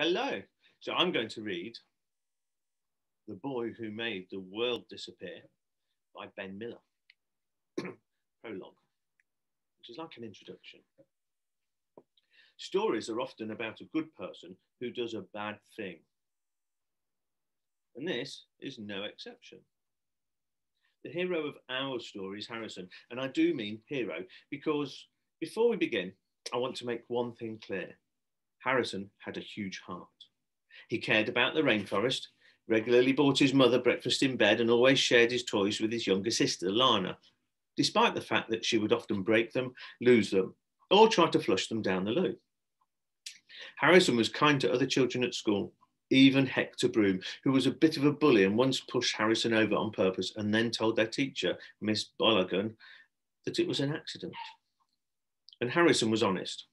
Hello. So I'm going to read The Boy Who Made the World Disappear by Ben Miller. Prologue, which is like an introduction. Stories are often about a good person who does a bad thing. And this is no exception. The hero of our story is Harrison, and I do mean hero because before we begin, I want to make one thing clear. Harrison had a huge heart. He cared about the rainforest, regularly bought his mother breakfast in bed, and always shared his toys with his younger sister, Lana, despite the fact that she would often break them, lose them, or try to flush them down the loo. Harrison was kind to other children at school, even Hector Broom, who was a bit of a bully and once pushed Harrison over on purpose and then told their teacher, Miss Bologan, that it was an accident. And Harrison was honest.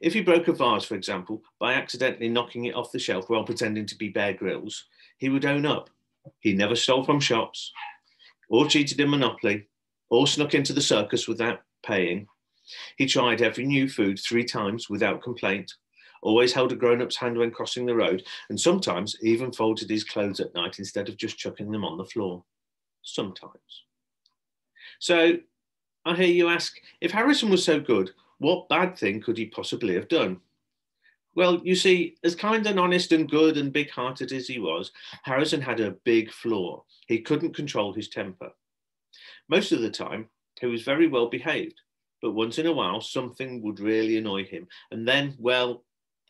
If he broke a vase, for example, by accidentally knocking it off the shelf while pretending to be Bear Grylls, he would own up. He never stole from shops, or cheated in Monopoly, or snuck into the circus without paying. He tried every new food three times without complaint, always held a grown up's hand when crossing the road, and sometimes even folded his clothes at night instead of just chucking them on the floor. Sometimes. So I hear you ask if Harrison was so good, what bad thing could he possibly have done? Well, you see, as kind and honest and good and big hearted as he was, Harrison had a big flaw. He couldn't control his temper. Most of the time, he was very well behaved, but once in a while, something would really annoy him. And then, well,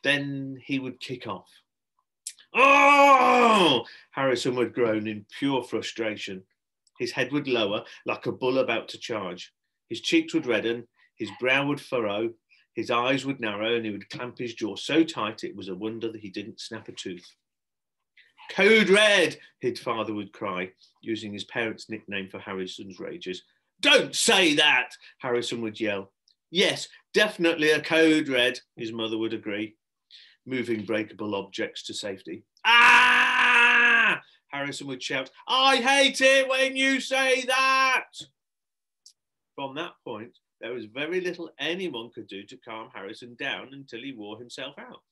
then he would kick off. Oh! Harrison would groan in pure frustration. His head would lower like a bull about to charge. His cheeks would redden, his brow would furrow, his eyes would narrow, and he would clamp his jaw so tight it was a wonder that he didn't snap a tooth. Code red, his father would cry, using his parents' nickname for Harrison's rages. Don't say that, Harrison would yell. Yes, definitely a code red, his mother would agree, moving breakable objects to safety. Ah! Harrison would shout, I hate it when you say that. From that point, there was very little anyone could do to calm Harrison down until he wore himself out.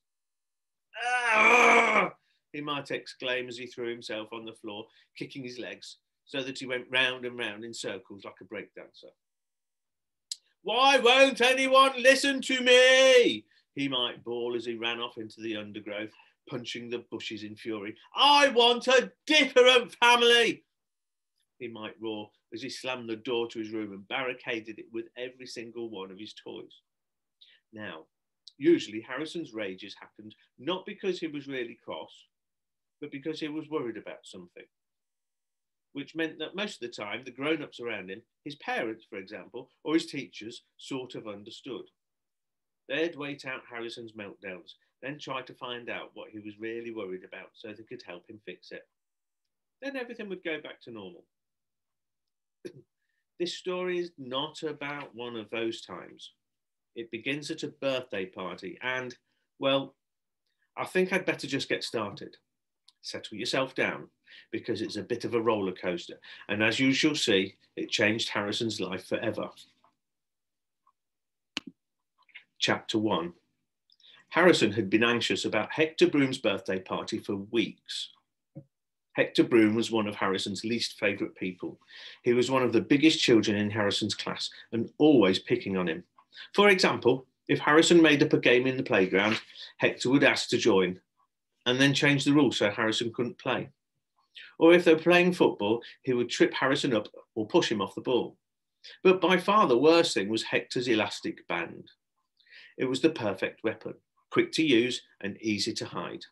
Ah! He might exclaim as he threw himself on the floor, kicking his legs, so that he went round and round in circles like a breakdancer. Why won't anyone listen to me? He might bawl as he ran off into the undergrowth, punching the bushes in fury. I want a different family he might roar as he slammed the door to his room and barricaded it with every single one of his toys. Now, usually Harrison's rages happened not because he was really cross, but because he was worried about something, which meant that most of the time the grown ups around him, his parents, for example, or his teachers, sort of understood. They'd wait out Harrison's meltdowns, then try to find out what he was really worried about so they could help him fix it. Then everything would go back to normal. this story is not about one of those times. It begins at a birthday party, and well, I think I'd better just get started. Settle yourself down because it's a bit of a roller coaster, and as you shall see, it changed Harrison's life forever. Chapter 1 Harrison had been anxious about Hector Broom's birthday party for weeks. Hector Broom was one of Harrison's least favourite people. He was one of the biggest children in Harrison's class and always picking on him. For example, if Harrison made up a game in the playground, Hector would ask to join and then change the rules so Harrison couldn't play. Or if they were playing football, he would trip Harrison up or push him off the ball. But by far the worst thing was Hector's elastic band. It was the perfect weapon, quick to use and easy to hide.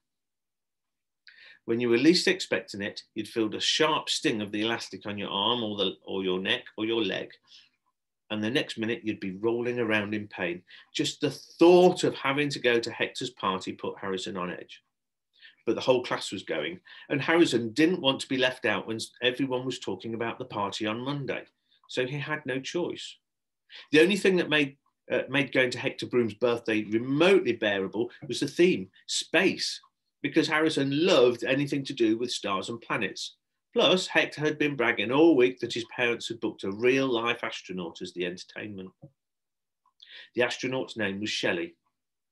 When you were least expecting it, you'd feel the sharp sting of the elastic on your arm or, the, or your neck or your leg. And the next minute, you'd be rolling around in pain. Just the thought of having to go to Hector's party put Harrison on edge. But the whole class was going, and Harrison didn't want to be left out when everyone was talking about the party on Monday. So he had no choice. The only thing that made uh, made going to Hector Broom's birthday remotely bearable was the theme space because Harrison loved anything to do with stars and planets. Plus, Hector had been bragging all week that his parents had booked a real life astronaut as the entertainment. The astronaut's name was Shelley.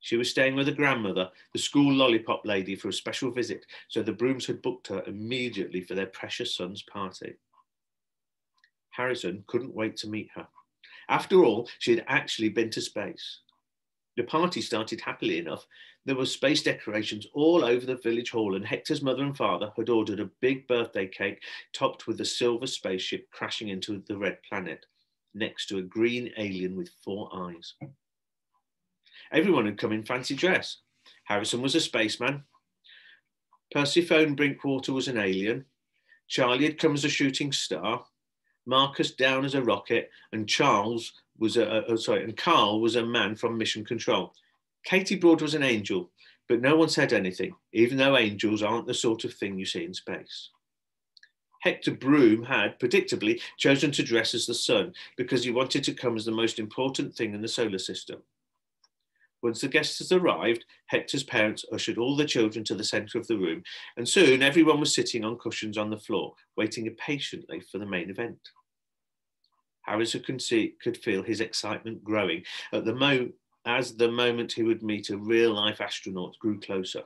She was staying with her grandmother, the school lollipop lady, for a special visit, so the Brooms had booked her immediately for their precious son's party. Harrison couldn't wait to meet her. After all, she had actually been to space. The party started happily enough. There were space decorations all over the village hall, and Hector's mother and father had ordered a big birthday cake topped with a silver spaceship crashing into the red planet next to a green alien with four eyes. Everyone had come in fancy dress. Harrison was a spaceman. Persephone Brinkwater was an alien. Charlie had come as a shooting star. Marcus Down as a rocket, and Charles was a, a sorry, and Carl was a man from Mission Control. Katie Broad was an angel, but no one said anything, even though angels aren't the sort of thing you see in space. Hector Broom had, predictably, chosen to dress as the sun because he wanted to come as the most important thing in the solar system. Once the guests had arrived, Hector's parents ushered all the children to the centre of the room, and soon everyone was sitting on cushions on the floor, waiting impatiently for the main event. Harrison could, see, could feel his excitement growing at the mo- as the moment he would meet a real life astronaut grew closer.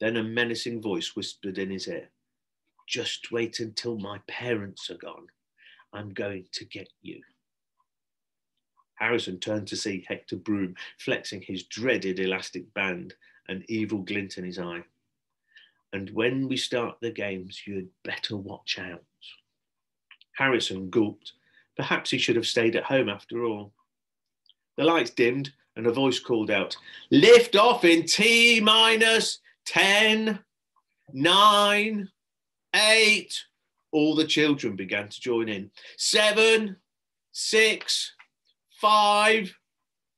Then a menacing voice whispered in his ear Just wait until my parents are gone. I'm going to get you. Harrison turned to see Hector Broom flexing his dreaded elastic band, an evil glint in his eye. And when we start the games, you'd better watch out. Harrison gulped. Perhaps he should have stayed at home after all. The lights dimmed and a voice called out, Lift off in T minus 10, 9, 8. All the children began to join in. Seven, six, five.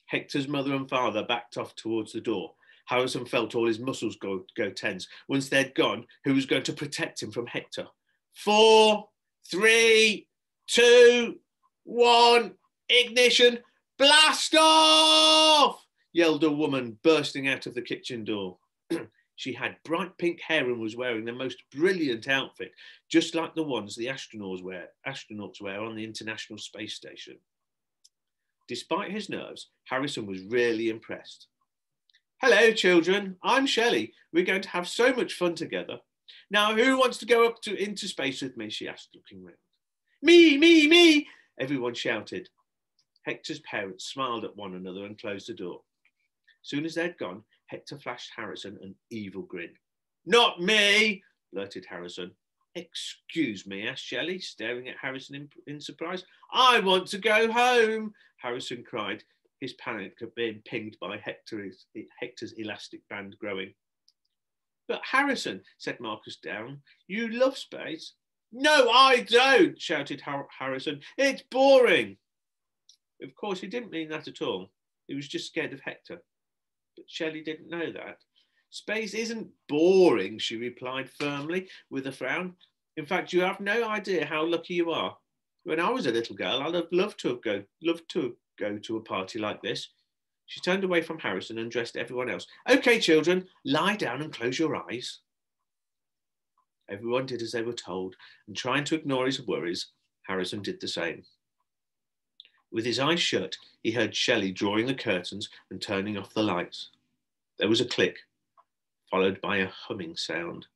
Hector's mother and father backed off towards the door. Harrison felt all his muscles go, go tense. Once they'd gone, who was going to protect him from Hector? Four, three, two, one, ignition, blast off! yelled a woman bursting out of the kitchen door. she had bright pink hair and was wearing the most brilliant outfit, just like the ones the astronauts wear, astronauts wear on the International Space Station. Despite his nerves, Harrison was really impressed. Hello, children. I'm Shelley. We're going to have so much fun together. Now, who wants to go up to into space with me? She asked, looking round. Me, me, me! Everyone shouted. Hector's parents smiled at one another and closed the door. Soon as they'd gone, Hector flashed Harrison an evil grin. Not me, blurted Harrison. Excuse me, asked Shelley, staring at Harrison in, in, surprise. I want to go home, Harrison cried, his panic at being pinged by Hector's, Hector's elastic band growing. But Harrison, said Marcus Down, you love space. No, I don't, shouted Har- Harrison. It's boring. Of course, he didn't mean that at all. He was just scared of Hector. But Shelley didn't know that. Space isn't boring, she replied firmly with a frown. In fact, you have no idea how lucky you are. When I was a little girl, I'd have loved to have go, loved to go to a party like this. She turned away from Harrison and addressed everyone else. Okay, children, lie down and close your eyes. Everyone did as they were told, and trying to ignore his worries, Harrison did the same. With his eyes shut, he heard Shelley drawing the curtains and turning off the lights. There was a click, followed by a humming sound.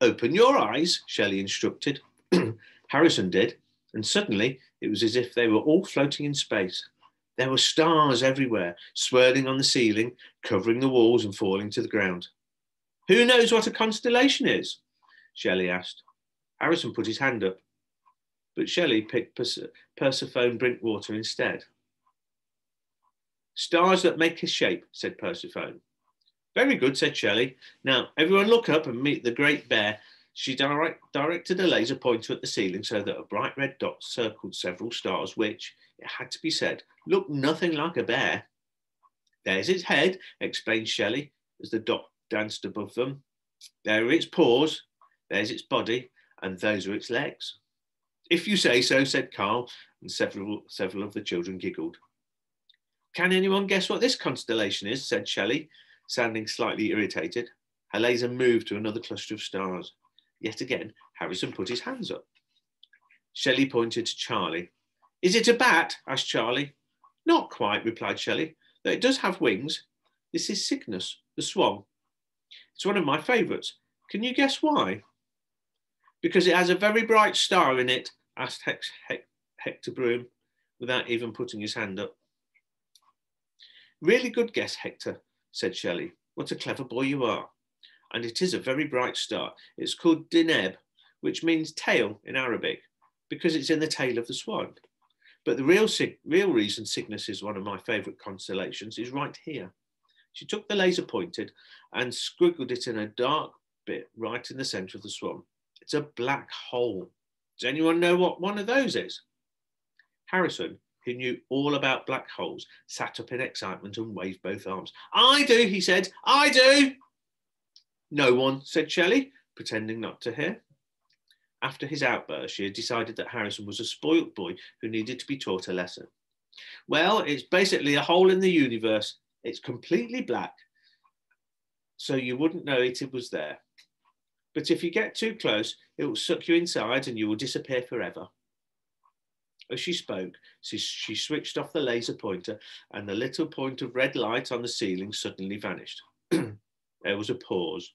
Open your eyes, Shelley instructed. Harrison did, and suddenly it was as if they were all floating in space. There were stars everywhere, swirling on the ceiling, covering the walls and falling to the ground. Who knows what a constellation is? Shelley asked. Harrison put his hand up, but Shelley picked Perse- Persephone Brinkwater instead. Stars that make a shape, said Persephone. Very good, said Shelley. Now, everyone look up and meet the great bear. She direct, directed a laser pointer at the ceiling so that a bright red dot circled several stars, which, it had to be said, looked nothing like a bear. There's its head, explained Shelley as the dot danced above them. There are its paws, there's its body, and those are its legs. If you say so, said Carl, and several, several of the children giggled. Can anyone guess what this constellation is? said Shelley, sounding slightly irritated. Her laser moved to another cluster of stars. Yet again, Harrison put his hands up. Shelley pointed to Charlie. Is it a bat? asked Charlie. Not quite, replied Shelley. though it does have wings. This is Cygnus, the swan. It's one of my favourites. Can you guess why? Because it has a very bright star in it, asked Hex, Hector Broom without even putting his hand up. Really good guess, Hector, said Shelley. What a clever boy you are. And it is a very bright star. It's called Deneb, which means tail in Arabic, because it's in the tail of the swan. But the real, real reason Cygnus is one of my favourite constellations is right here. She took the laser pointed and squiggled it in a dark bit right in the centre of the swan. It's a black hole. Does anyone know what one of those is? Harrison, who knew all about black holes, sat up in excitement and waved both arms. I do, he said. I do. No one, said Shelley, pretending not to hear. After his outburst, she had decided that Harrison was a spoilt boy who needed to be taught a lesson. Well, it's basically a hole in the universe. It's completely black, so you wouldn't know it, it was there. But if you get too close, it will suck you inside and you will disappear forever. As she spoke, she, switched off the laser pointer and the little point of red light on the ceiling suddenly vanished. there was a pause.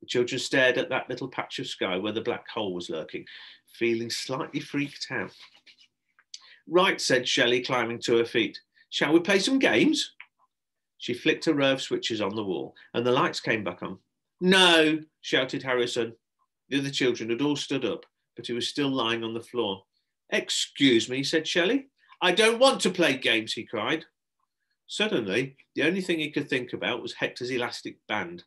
The children stared at that little patch of sky where the black hole was lurking, feeling slightly freaked out. Right, said Shelley, climbing to her feet. Shall we play some games? She flicked a row of switches on the wall, and the lights came back on. No, shouted Harrison. The other children had all stood up, but he was still lying on the floor. Excuse me, said Shelley. I don't want to play games, he cried. Suddenly, the only thing he could think about was Hector's elastic band.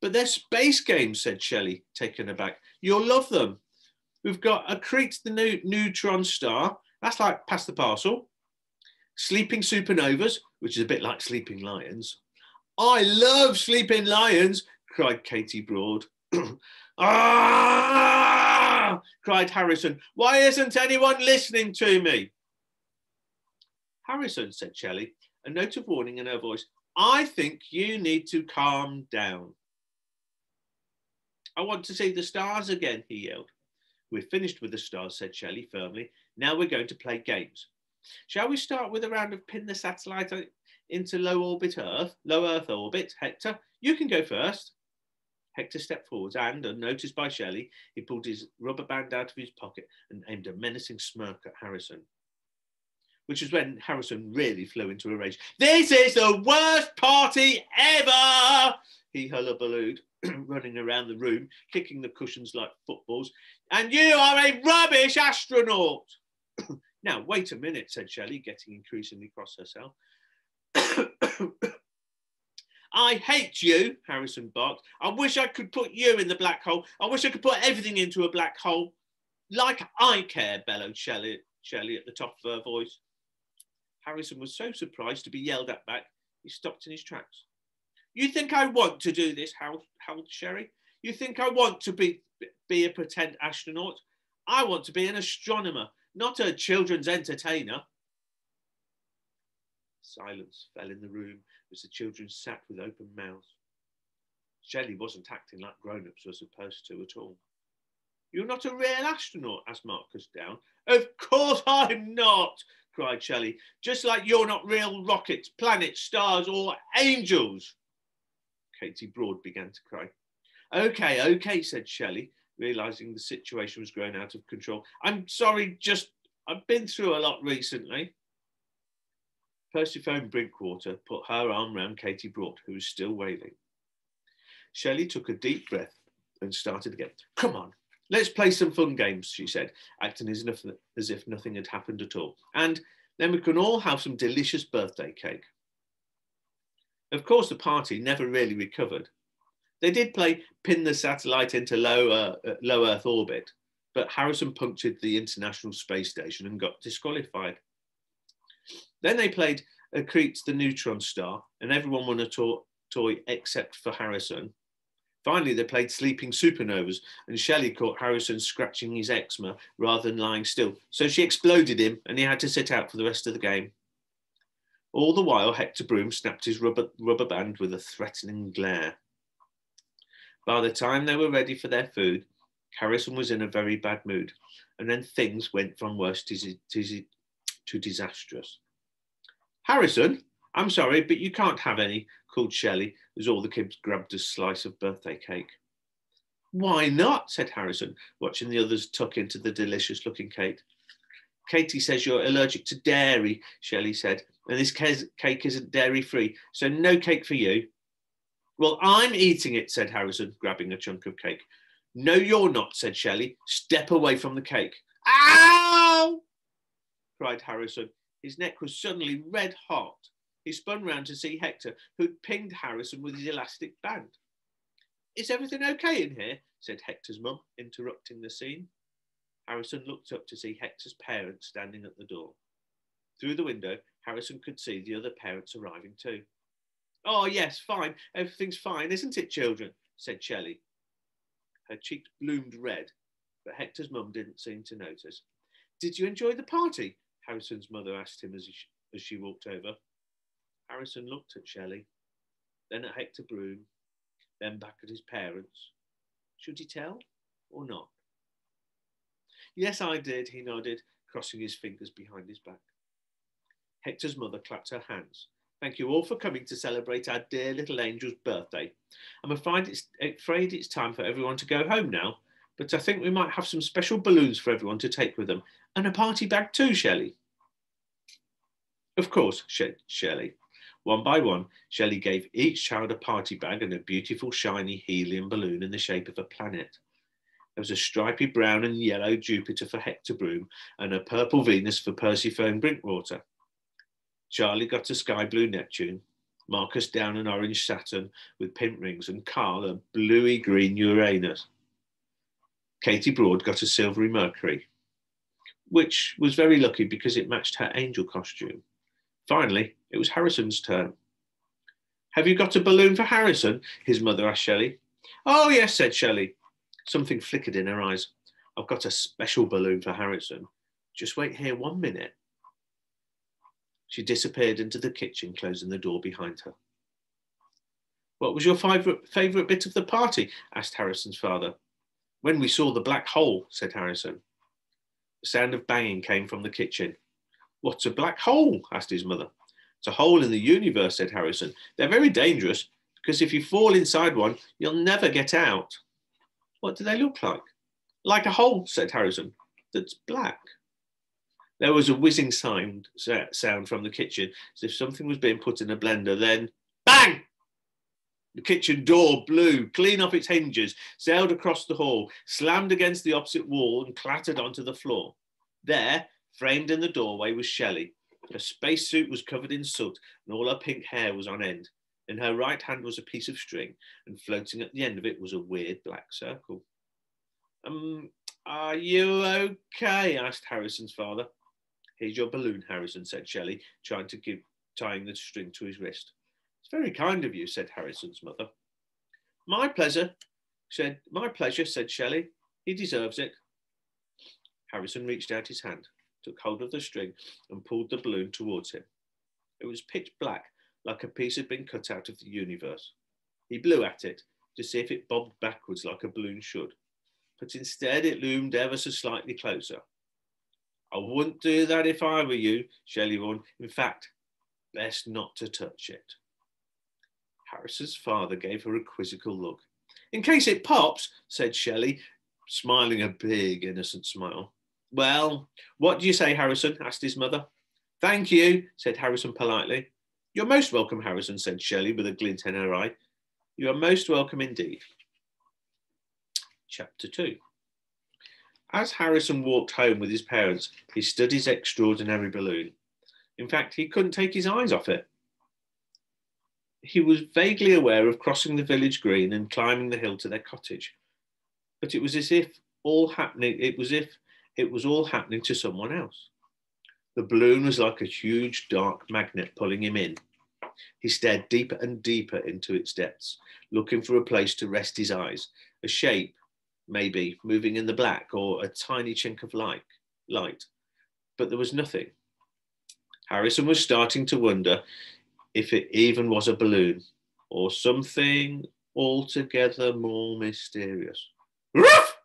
But they're space games, said Shelley, taken aback. You'll love them. We've got a Accrete the new neutron star. That's like pass the parcel. Sleeping supernovas, which is a bit like sleeping lions. I love sleeping lions, cried Katie Broad. ah! cried Harrison. Why isn't anyone listening to me? Harrison, said Shelley, a note of warning in her voice. I think you need to calm down. I want to see the stars again, he yelled. We're finished with the stars, said Shelley firmly. Now we're going to play games. Shall we start with a round of pin the satellite into low orbit Earth, low Earth orbit? Hector, you can go first. Hector stepped forwards and, unnoticed by Shelley, he pulled his rubber band out of his pocket and aimed a menacing smirk at Harrison. Which was when Harrison really flew into a rage. This is the worst party ever! He hullabalooed. running around the room, kicking the cushions like footballs. And you are a rubbish astronaut. now, wait a minute, said Shelley, getting increasingly cross herself. I hate you, Harrison barked. I wish I could put you in the black hole. I wish I could put everything into a black hole. Like I care, bellowed Shelley, Shelley at the top of her voice. Harrison was so surprised to be yelled at back, he stopped in his tracks. You think I want to do this, Hal Sherry? You think I want to be, be a pretend astronaut? I want to be an astronomer, not a children's entertainer. Silence fell in the room as the children sat with open mouths. Shelley wasn't acting like grown-ups were supposed to at all. You're not a real astronaut, asked Marcus Down. Of course I'm not, cried Shelley. Just like you're not real rockets, planets, stars, or angels. Katie Broad began to cry. Okay, okay, said Shelley, realizing the situation was growing out of control. I'm sorry, just I've been through a lot recently. Persephone Brinkwater put her arm round Katie Broad, who was still wailing. Shelley took a deep breath and started again. Come on, let's play some fun games, she said, acting as, as if nothing had happened at all. And then we can all have some delicious birthday cake. Of course, the party never really recovered. They did play pin the satellite into low, uh, low Earth orbit, but Harrison punctured the International Space Station and got disqualified. Then they played uh, Accrete the neutron star, and everyone won a to toy except for Harrison. Finally, they played Sleeping Supernovas, and Shelley caught Harrison scratching his eczema rather than lying still. So she exploded him, and he had to sit out for the rest of the game. All the while, Hector Broom snapped his rubber, rubber band with a threatening glare. By the time they were ready for their food, Harrison was in a very bad mood, and then things went from worse to, to, to disastrous. Harrison, I'm sorry, but you can't have any, called Shelley as all the kids grabbed a slice of birthday cake. Why not? said Harrison, watching the others tuck into the delicious looking cake. Katie says you're allergic to dairy, Shelley said, and this cake isn't dairy free, so no cake for you. Well, I'm eating it, said Harrison, grabbing a chunk of cake. No, you're not, said Shelley. Step away from the cake. Ow! Cried Harrison. His neck was suddenly red hot. He spun round to see Hector, who'd pinged Harrison with his elastic band. Is everything okay in here? said Hector's mum, interrupting the scene. Harrison looked up to see Hector's parents standing at the door. Through the window, Harrison could see the other parents arriving too. Oh, yes, fine. Everything's fine, isn't it, children? said Shelley. Her cheeks bloomed red, but Hector's mum didn't seem to notice. Did you enjoy the party? Harrison's mother asked him as, as she walked over. Harrison looked at Shelley, then at Hector Broom, then back at his parents. Should he tell or not? Yes, I did, he nodded, crossing his fingers behind his back. Hector's mother clapped her hands. Thank you all for coming to celebrate our dear little angel's birthday. I'm afraid it's, afraid it's time for everyone to go home now, but I think we might have some special balloons for everyone to take with them, and a party bag too, Shelley. Of course, said Shelley. One by one, Shelley gave each child a party bag and a beautiful shiny helium balloon in the shape of a planet. There was a stripy brown and yellow Jupiter for Hector Broom and a purple Venus for Persephone Brinkwater. Charlie got a sky blue Neptune, Marcus Down an orange Saturn with pink rings, and Carl a bluey green Uranus. Katie Broad got a silvery Mercury, which was very lucky because it matched her angel costume. Finally, it was Harrison's turn. Have you got a balloon for Harrison? His mother asked Shelley. Oh, yes, said Shelley. Something flickered in her eyes. I've got a special balloon for Harrison. Just wait here one minute. She disappeared into the kitchen, closing the door behind her. What was your favourite, favourite bit of the party? asked Harrison's father. When we saw the black hole, said Harrison. The sound of banging came from the kitchen. What's a black hole? asked his mother. It's a hole in the universe, said Harrison. They're very dangerous because if you fall inside one, you'll never get out. What do they look like? Like a hole, said Harrison, that's black. There was a whizzing sound, sound from the kitchen, as if something was being put in a blender. Then, bang! The kitchen door blew clean off its hinges, sailed across the hall, slammed against the opposite wall, and clattered onto the floor. There, framed in the doorway, was Shelley. Her spacesuit was covered in soot, and all her pink hair was on end. In her right hand was a piece of string, and floating at the end of it was a weird black circle. Um, are you okay? asked Harrison's father. Here's your balloon, Harrison, said Shelley, trying to give, tying the string to his wrist. It's very kind of you, said Harrison's mother. My pleasure, said, my pleasure, said Shelley. He deserves it. Harrison reached out his hand, took hold of the string, and pulled the balloon towards him. It was pitch black, like a piece had been cut out of the universe. He blew at it to see if it bobbed backwards like a balloon should, but instead it loomed ever so slightly closer. I wouldn't do that if I were you, Shelley warned. In fact, best not to touch it. Harris's father gave her a quizzical look. In case it pops, said Shelley, smiling a big, innocent smile. Well, what do you say, Harrison? asked his mother. Thank you, said Harrison politely. You're most welcome, Harrison, said Shelley with a glint in her eye. You are most welcome indeed. Chapter 2 as Harrison walked home with his parents, he stood his extraordinary balloon. In fact, he couldn't take his eyes off it. He was vaguely aware of crossing the village green and climbing the hill to their cottage, but it was as if all happening. It was if it was all happening to someone else. The balloon was like a huge dark magnet pulling him in. He stared deeper and deeper into its depths, looking for a place to rest his eyes, a shape maybe moving in the black or a tiny chink of light, light. But there was nothing. Harrison was starting to wonder if it even was a balloon or something altogether more mysterious. Ruff!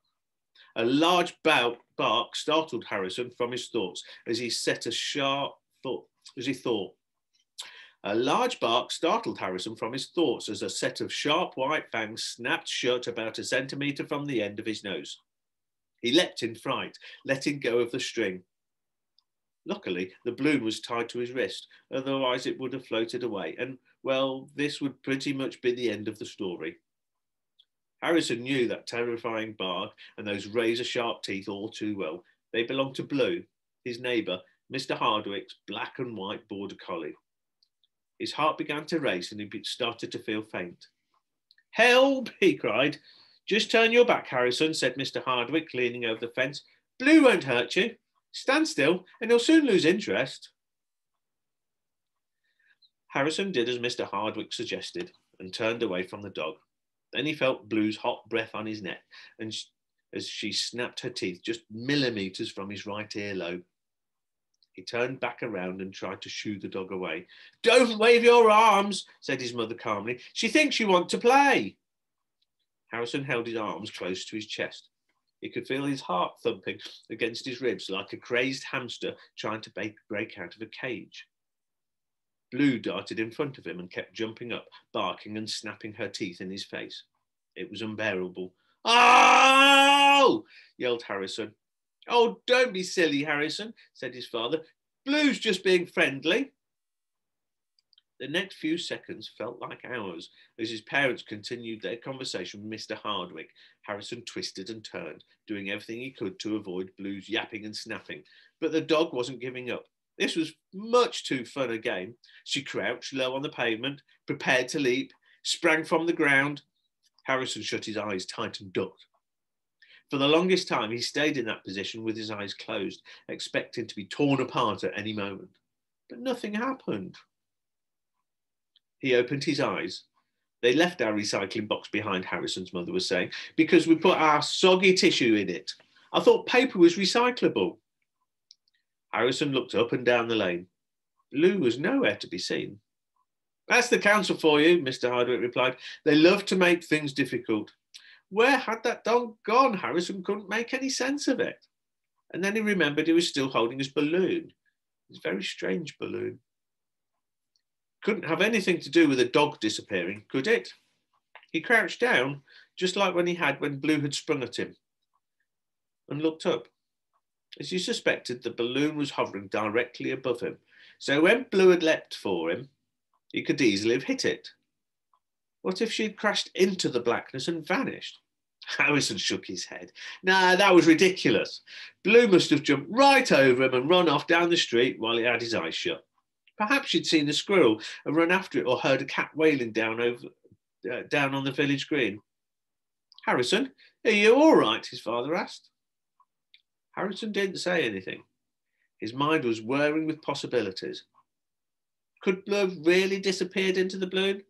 A large bark startled Harrison from his thoughts as he set a sharp thought, as he thought. A large bark startled Harrison from his thoughts as a set of sharp white fangs snapped shut about a centimetre from the end of his nose. He leapt in fright, letting go of the string. Luckily, the balloon was tied to his wrist, otherwise it would have floated away, and, well, this would pretty much be the end of the story. Harrison knew that terrifying bark and those razor sharp teeth all too well. They belonged to Blue, his neighbour, Mr. Hardwick's black and white border collie. His heart began to race and he started to feel faint. Help, he cried. Just turn your back, Harrison, said Mr. Hardwick, leaning over the fence. Blue won't hurt you. Stand still, and he'll soon lose interest. Harrison did as Mr. Hardwick suggested and turned away from the dog. Then he felt Blue's hot breath on his neck and as she snapped her teeth just millimetres from his right earlobe. He turned back around and tried to shoo the dog away. Don't wave your arms, said his mother calmly. She thinks you want to play. Harrison held his arms close to his chest. He could feel his heart thumping against his ribs like a crazed hamster trying to break out of a cage. Blue darted in front of him and kept jumping up, barking and snapping her teeth in his face. It was unbearable. Oh! yelled Harrison. Oh, don't be silly, Harrison, said his father. Blue's just being friendly. The next few seconds felt like hours as his parents continued their conversation with Mr. Hardwick. Harrison twisted and turned, doing everything he could to avoid Blue's yapping and snapping. But the dog wasn't giving up. This was much too fun a game. She crouched low on the pavement, prepared to leap, sprang from the ground. Harrison shut his eyes tight and ducked. For the longest time, he stayed in that position with his eyes closed, expecting to be torn apart at any moment. But nothing happened. He opened his eyes. They left our recycling box behind, Harrison's mother was saying, because we put our soggy tissue in it. I thought paper was recyclable. Harrison looked up and down the lane. Blue was nowhere to be seen. That's the council for you, Mr. Hardwick replied. They love to make things difficult. Where had that dog gone? Harrison couldn't make any sense of it. And then he remembered he was still holding his balloon. His very strange balloon. Couldn't have anything to do with a dog disappearing, could it? He crouched down, just like when he had when Blue had sprung at him, and looked up. As he suspected, the balloon was hovering directly above him. So when Blue had leapt for him, he could easily have hit it. What if she'd crashed into the blackness and vanished? Harrison shook his head. Nah, that was ridiculous. Blue must have jumped right over him and run off down the street while he had his eyes shut. Perhaps she'd seen a squirrel and run after it or heard a cat wailing down over uh, down on the village green. Harrison, are you all right? his father asked. Harrison didn't say anything. His mind was whirring with possibilities. Could Blue really disappeared into the balloon?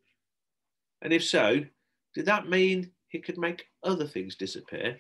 And if so, did that mean he could make other things disappear?